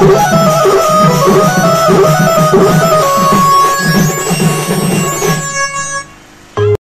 Woo!